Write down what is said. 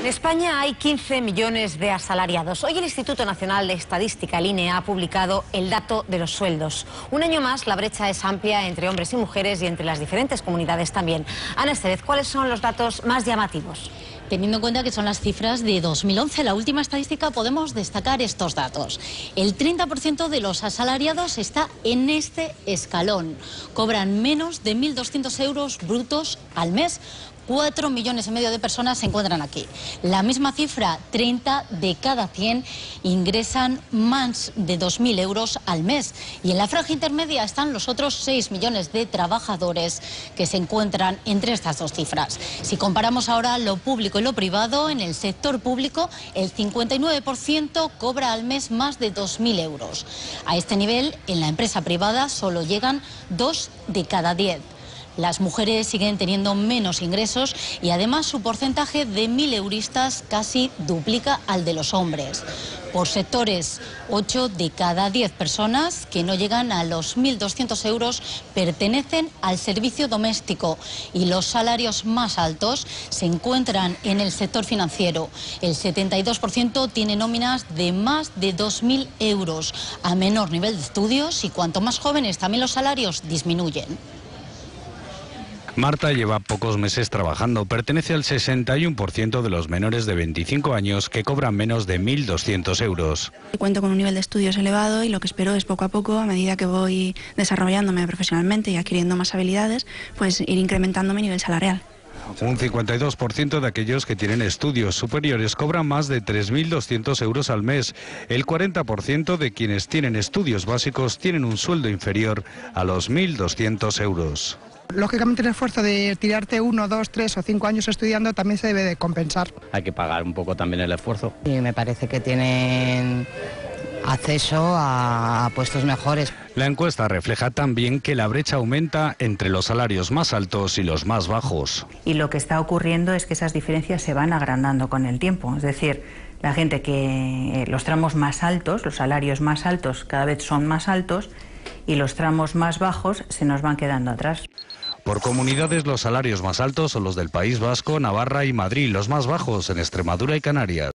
En España hay 15 millones de asalariados. Hoy el Instituto Nacional de Estadística, el INE, ha publicado el dato de los sueldos. Un año más la brecha es amplia entre hombres y mujeres y entre las diferentes comunidades también. Ana Estevez, ¿cuáles son los datos más llamativos? Teniendo en cuenta que son las cifras de 2011, la última estadística, podemos destacar estos datos. El 30% de los asalariados está en este escalón. Cobran menos de 1.200 euros brutos al mes 4 millones y medio de personas se encuentran aquí. La misma cifra, 30 de cada 100 ingresan más de 2.000 euros al mes. Y en la franja intermedia están los otros 6 millones de trabajadores que se encuentran entre estas dos cifras. Si comparamos ahora lo público y lo privado, en el sector público el 59% cobra al mes más de 2.000 euros. A este nivel, en la empresa privada solo llegan 2 de cada 10. Las mujeres siguen teniendo menos ingresos y además su porcentaje de mil euristas casi duplica al de los hombres. Por sectores, 8 de cada 10 personas que no llegan a los 1.200 euros pertenecen al servicio doméstico y los salarios más altos se encuentran en el sector financiero. El 72% tiene nóminas de más de 2.000 euros a menor nivel de estudios y cuanto más jóvenes también los salarios disminuyen. Marta lleva pocos meses trabajando. Pertenece al 61% de los menores de 25 años que cobran menos de 1.200 euros. Cuento con un nivel de estudios elevado y lo que espero es poco a poco, a medida que voy desarrollándome profesionalmente y adquiriendo más habilidades, pues ir incrementando mi nivel salarial. Un 52% de aquellos que tienen estudios superiores cobran más de 3.200 euros al mes. El 40% de quienes tienen estudios básicos tienen un sueldo inferior a los 1.200 euros. Lógicamente el esfuerzo de tirarte uno, dos, tres o cinco años estudiando también se debe de compensar. Hay que pagar un poco también el esfuerzo. Y me parece que tienen acceso a puestos mejores. La encuesta refleja también que la brecha aumenta entre los salarios más altos y los más bajos. Y lo que está ocurriendo es que esas diferencias se van agrandando con el tiempo. Es decir, la gente que los tramos más altos, los salarios más altos cada vez son más altos y los tramos más bajos se nos van quedando atrás. Por comunidades los salarios más altos son los del País Vasco, Navarra y Madrid, los más bajos en Extremadura y Canarias.